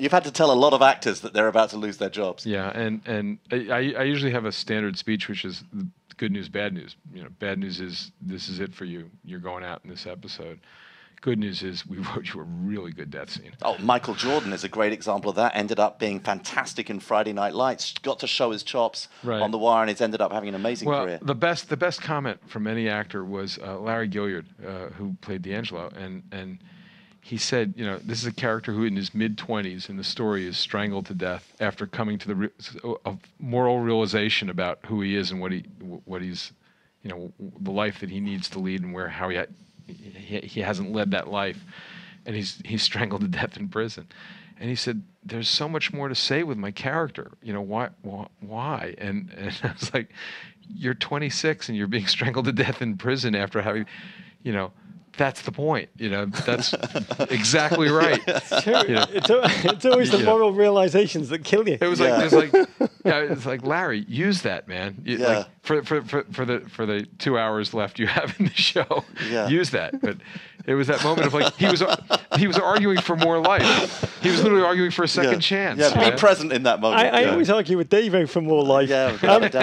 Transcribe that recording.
You've had to tell a lot of actors that they're about to lose their jobs. Yeah, and and I, I usually have a standard speech, which is good news, bad news. You know, bad news is this is it for you. You're going out in this episode. Good news is we wrote you a really good death scene. Oh, Michael Jordan is a great example of that. Ended up being fantastic in Friday Night Lights. Got to show his chops Right. on the wire, and he's ended up having an amazing Well, career. the best the best comment from any actor was uh, Larry Gilliard, uh, who played D'Angelo, and and he said, you know, this is a character who in his mid twenties in the story is strangled to death after coming to the re- a moral realization about who he is and what he what he's, you know, the life that he needs to lead and where how he he, he hasn't led that life, and he's he's strangled to death in prison. And he said, "There's so much more to say with my character. You know why? Why? why? And, and I was like, "You're 26 and you're being strangled to death in prison after having, you know, that's the point. You know, that's exactly right. True. You know, It's, it's always the Yeah. moral realizations that kill you. It was Yeah. like it was like yeah, it's like Larry, use that man. You- Yeah. Like for, for for for the for the two hours left you have in the show, Yeah. use that. But it was that moment of like he was he was arguing for more life. He was literally arguing for a second yeah. chance. Yeah, be man. present in that moment. I, I yeah. always argue with Davo for more life. Yeah, without a um, doubt.